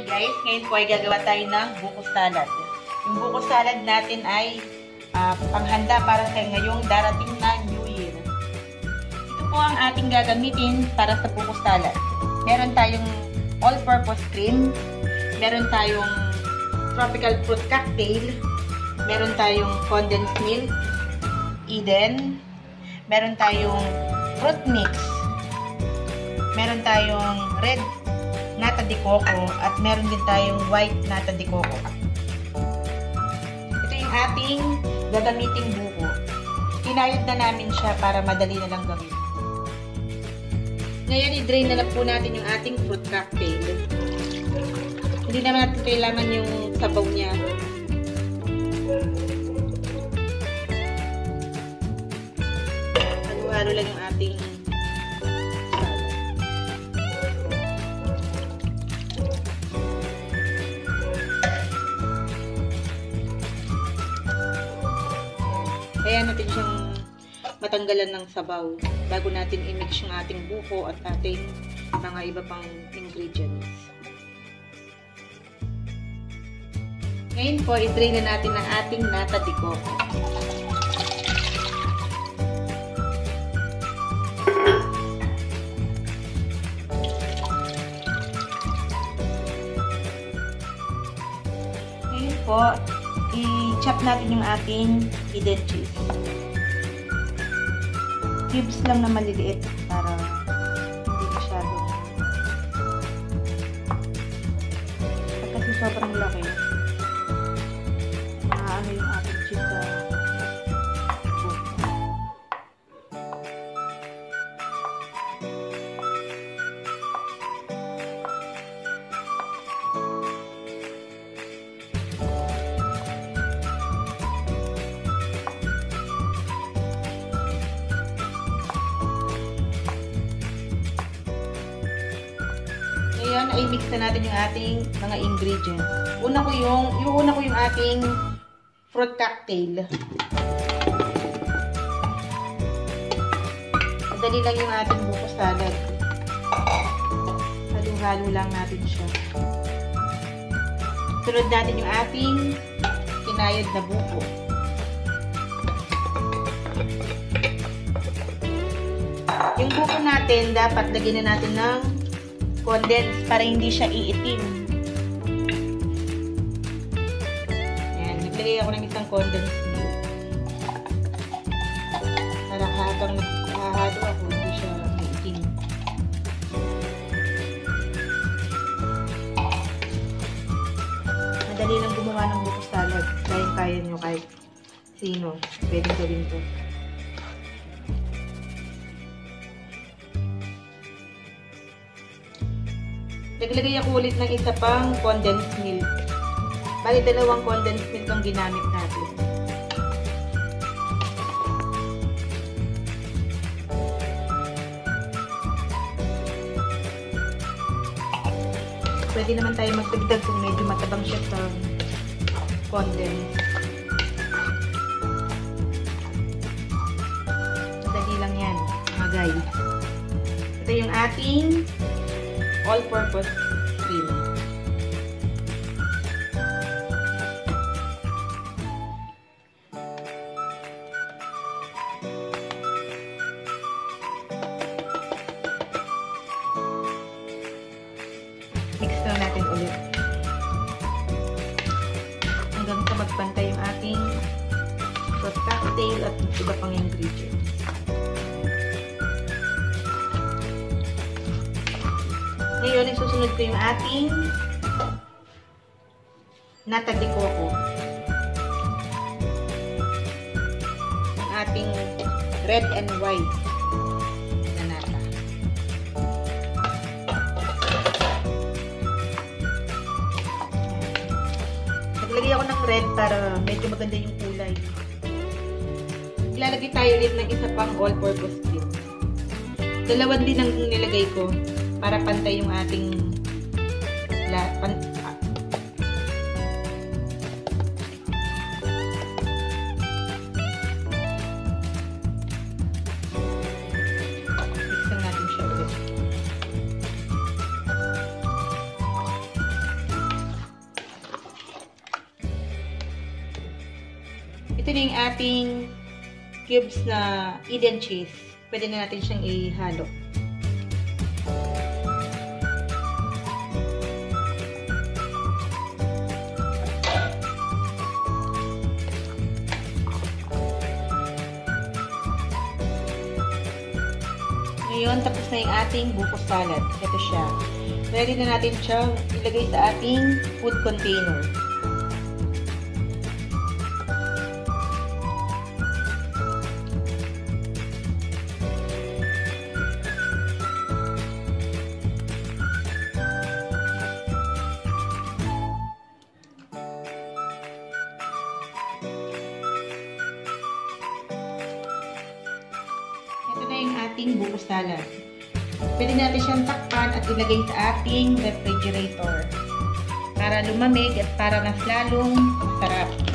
Hi guys, ngayon po ay gagawa tayo ng buko salad. Yung buko salad natin ay uh, panghanda para sa ngayong darating na New Year. Ito po ang ating gagamitin para sa buko salad. Meron tayong all-purpose cream, meron tayong tropical fruit cocktail, meron tayong condensed milk, Eden, meron tayong fruit mix, meron tayong red nata de coco at meron din tayong white nata de coco. Ito yung ating gagamiting buko. Kinayod na namin siya para madali na lang gawin. Ngayon, i-drain na lang po natin yung ating fruit cocktail. Hindi naman natin kailangan yung sabaw niya. Halo-halo lang yung Kaya natin siyang matanggalan ng sabaw bago natin i-mix yung ating buko at ating mga iba pang ingredients. Ngayon po, i-drain na natin ang ating nata de coco. Ngayon po, i-chop natin yung ating hidden cheese. Cubes lang na maliliit para hindi masyado. Pag kasi sobrang laki, Ngayon ay mix na natin yung ating mga ingredients. Una ko yung, yung una ko yung ating fruit cocktail. Madali lang yung ating buko salad. Halo-halo lang natin siya. Sunod natin yung ating kinayod na buko. Yung buko natin, dapat lagyan na natin ng condense para hindi siya iitim. Ayan, naglagay ako ng isang condense milk. Para habang naghahalo ako, hindi siya iitim. Madali lang gumawa ng buko salad. Kaya-kaya nyo kahit sino. Pwedeng gawin to. Naglagay ako ulit ng isa pang condensed milk. Bali, dalawang condensed milk ang ginamit natin. Pwede naman tayo magdagdag kung medyo matabang siya sa condensed. Madali lang yan, mga guys. Ito yung ating all-purpose cream. Mix na natin ulit. Hanggang sa magpantay yung ating cocktail at iba pang ingredients. Ngayon, isusunod ko yung ating nata de coco. Ang ating red and white na nata. Naglagay ako ng red para medyo maganda yung kulay. Ilalagay tayo ulit ng isa pang all-purpose cream. Dalawan din ang nilagay ko para pantay yung ating lahat. Pan, ah. natin siya yung ating cubes na Eden cheese. Pwede na natin siyang ihalo. Ngayon, tapos na yung ating buko salad. Ito siya. Ready na natin siya ilagay sa ating food container. Ating buko salad. Pwede natin siyang takpan at ilagay sa ating refrigerator para lumamig at para mas lalong masarap.